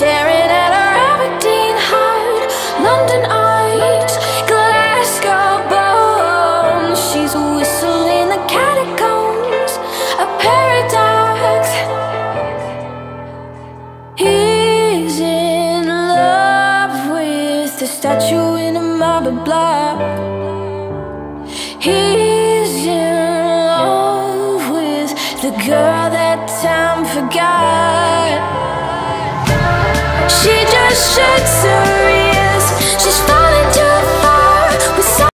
Staring at her Aberdeen heart, London eyes, Glasgow bones. She's whistling the catacombs, a paradox. He's in love with the statue in a marble block. He's in love with the girl that time forgot.